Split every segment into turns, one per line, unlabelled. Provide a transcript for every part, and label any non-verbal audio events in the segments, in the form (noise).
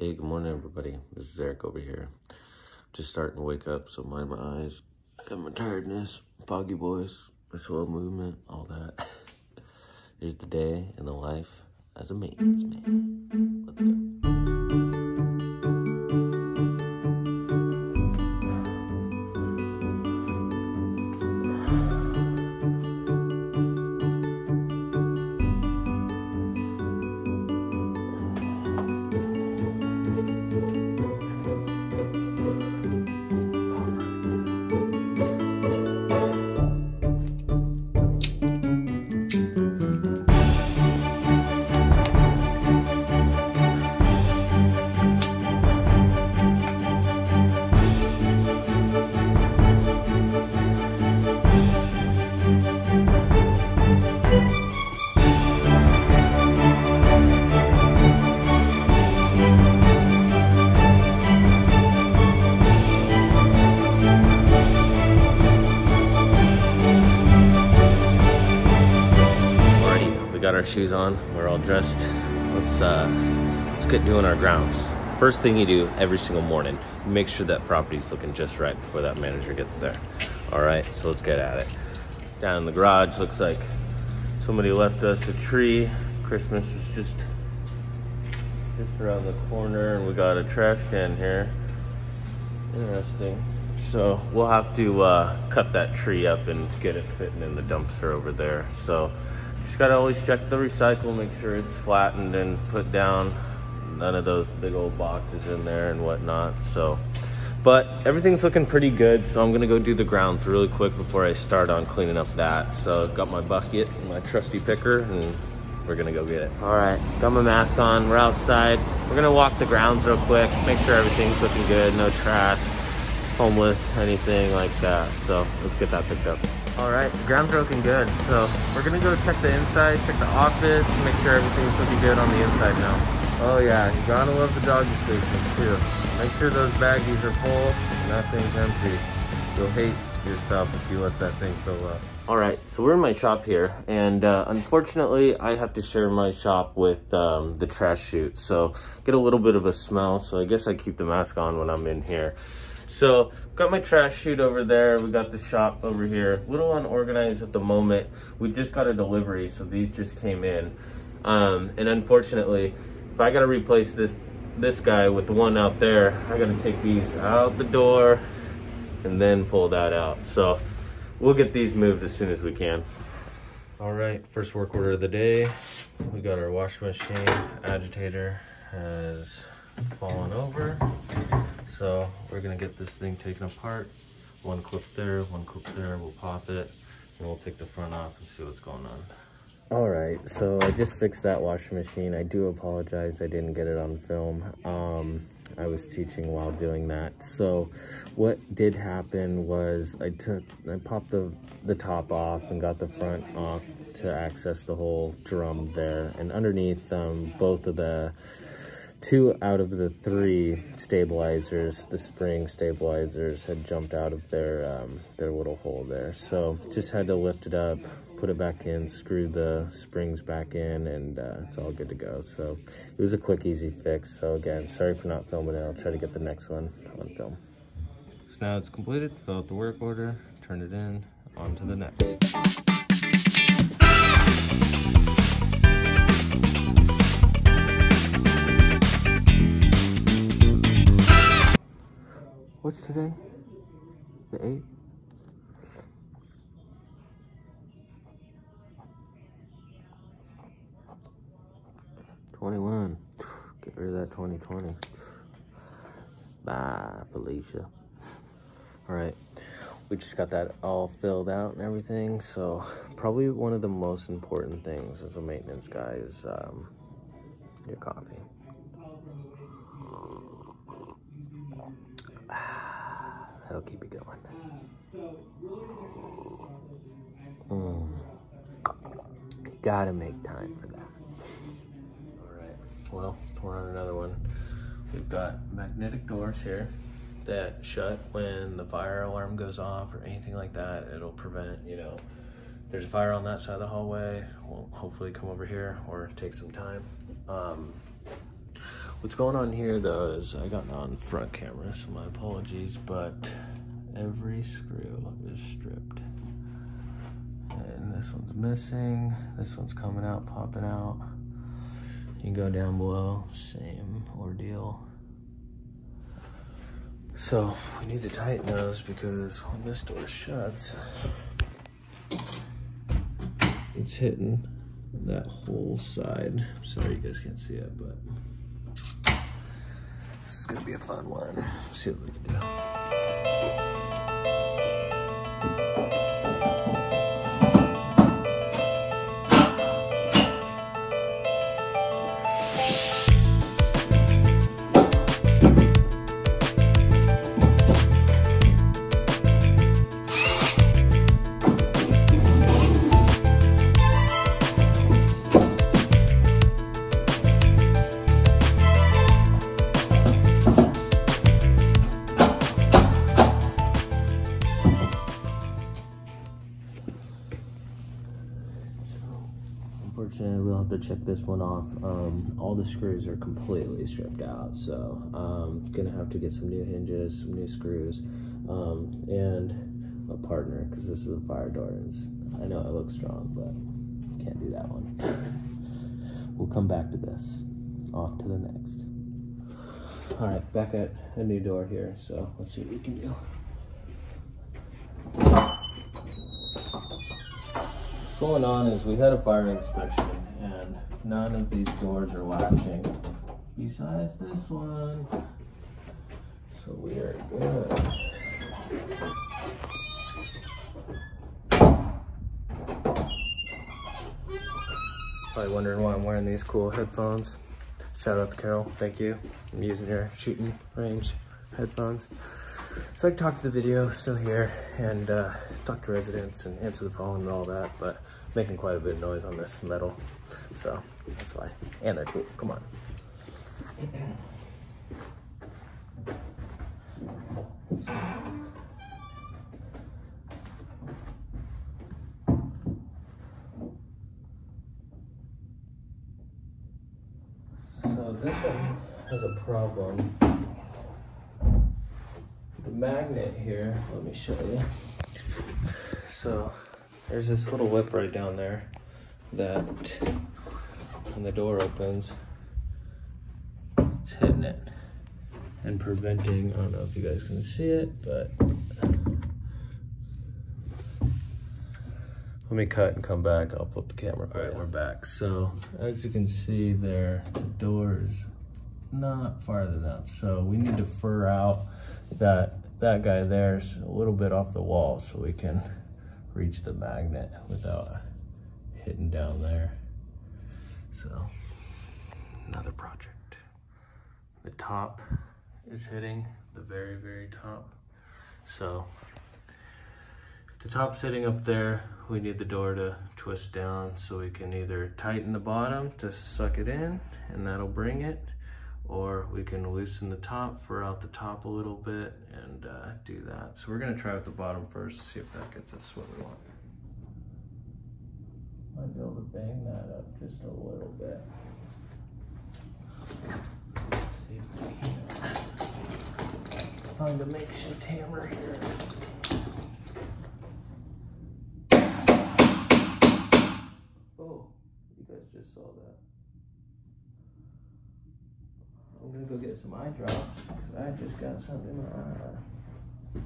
Hey, good morning, everybody. This is Eric over here. Just starting to wake up, so mind my eyes and my tiredness, foggy voice, slow movement, all that. (laughs) Here's the day in the life as a maintenance man. Let's go. Shoes on. We're all dressed. Let's uh, let's get doing our grounds. First thing you do every single morning, make sure that property's looking just right before that manager gets there. All right, so let's get at it. Down in the garage, looks like somebody left us a tree. Christmas is just just around the corner, and we got a trash can here. Interesting. So we'll have to uh, cut that tree up and get it fitting in the dumpster over there. So just gotta always check the recycle, make sure it's flattened and put down. None of those big old boxes in there and whatnot. So, but everything's looking pretty good. So I'm gonna go do the grounds really quick before I start on cleaning up that. So I've got my bucket and my trusty picker and we're gonna go get it. All right, got my mask on, we're outside. We're gonna walk the grounds real quick, make sure everything's looking good, no trash, homeless, anything like that. So let's get that picked up. All right, the grounds are looking good. So we're gonna go check the inside, check the office, make sure everything's looking good on the inside now. Oh yeah, you gotta love the doggy station too. Make sure those baggies are full and that thing's empty. You'll hate yourself if you let that thing fill up. All right, so we're in my shop here, and uh, unfortunately, I have to share my shop with um, the trash chute, so get a little bit of a smell. So I guess I keep the mask on when I'm in here. So got my trash chute over there. We got the shop over here. A little unorganized at the moment. We just got a delivery, so these just came in. Um, and unfortunately, if I gotta replace this this guy with the one out there, I gotta take these out the door and then pull that out. So we'll get these moved as soon as we can. All right, first work order of the day. We got our washing machine agitator has fallen over. So we're gonna get this thing taken apart. One clip there, one clip there, we'll pop it, and we'll take the front off and see what's going on. All right, so I just fixed that washing machine. I do apologize, I didn't get it on film. Um, I was teaching while doing that. So what did happen was I took, I popped the, the top off and got the front off to access the whole drum there. And underneath um, both of the two out of the three stabilizers, the spring stabilizers, had jumped out of their um, their little hole there. So just had to lift it up, put it back in, screw the springs back in, and uh, it's all good to go. So it was a quick, easy fix. So again, sorry for not filming it. I'll try to get the next one on film. So now it's completed. Fill out the work order, turn it in, on to the next. What's today? The 8th? Twenty-one. (sighs) Get rid of that twenty twenty. Bye, Felicia. All right, we just got that all filled out and everything. So probably one of the most important things as a maintenance guy is um, your coffee. That'll keep it going. Mm. You gotta make time for that. All right, well, we're on another one. We've got magnetic doors here that shut when the fire alarm goes off or anything like that. It'll prevent, you know, there's a fire on that side of the hallway, we'll hopefully come over here or take some time. Um, What's going on here though is I got on front camera, so my apologies, but every screw is stripped. And this one's missing, this one's coming out, popping out. You go down below, same ordeal. So we need to tighten those because when this door shuts, it's hitting that whole side. Sorry you guys can't see it, but this is gonna be a fun one. see what we can do. Unfortunately, we'll have to check this one off. Um, all the screws are completely stripped out, so um, gonna have to get some new hinges, some new screws, um, and a partner because this is a fire door. I know it looks strong, but can't do that one. (laughs) We'll come back to this. Off to the next. All right, back at a new door here. So let's see what we can do. Going on is we had a fire inspection and none of these doors are latching besides this one. So we are good. Probably wondering why I'm wearing these cool headphones. Shout out to Carol, thank you. I'm using your shooting range headphones. So I talked to the video, still here, and uh, talk to residents and answer the phone and all that, but making quite a bit of noise on this metal. So that's why. And they're cool. Come on. So this one has a problem. The magnet here, let me show you. So there's this little whip right down there that when the door opens, it's hitting it and preventing, I don't know if you guys can see it, but let me cut and come back. I'll flip the camera for you. we're back. So as you can see there, the door is not far enough. So we need to fur out that that guy there's a little bit off the wall so we can reach the magnet without hitting down there. So another project. The top is hitting the very, very top. So if the top's sitting up there, we need the door to twist down so we can either tighten the bottom to suck it in and that'll bring it, or we can loosen the top, fur out the top a little bit and uh, do that. So we're gonna try with the bottom first, see if that gets us what we want. Might be able to bang that up just a little bit. Let's see if we can find a makeshift hammer here. Oh, you guys just saw that. I'm gonna go get some eye drops I just got something in my eye.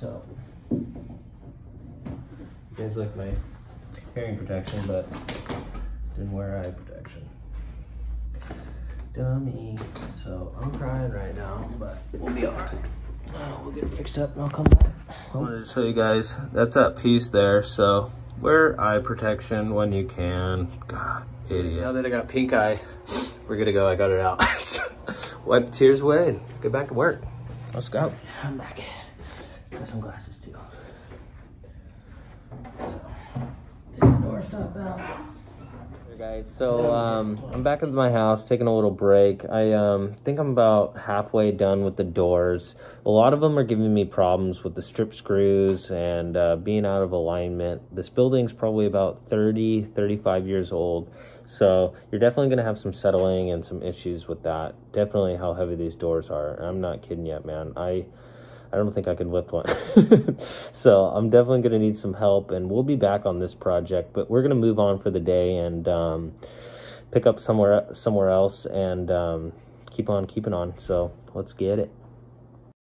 So, you guys like my hearing protection, but didn't wear eye protection. Dummy. So I'm crying right now, but we'll be alright. Uh, we'll get it fixed up and I'll come back. I wanted to show you guys, that's that piece there. So wear eye protection when you can. God, idiot. Now that I got pink eye, we're gonna go. I got it out. (laughs) Wipe the tears away and get back to work. Let's go. I'm back. Got some glasses too. So, door stop out. Hey guys, so um, I'm back at my house taking a little break. I um, think I'm about halfway done with the doors. A lot of them are giving me problems with the strip screws and uh, being out of alignment. This building's probably about 30, 35 years old. So you're definitely going to have some settling and some issues with that. Definitely how heavy these doors are. I'm not kidding yet, man. I I don't think I can lift one. (laughs) so I'm definitely going to need some help and we'll be back on this project, but we're going to move on for the day and um, pick up somewhere somewhere else and um, keep on keeping on. So let's get it.